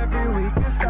every week.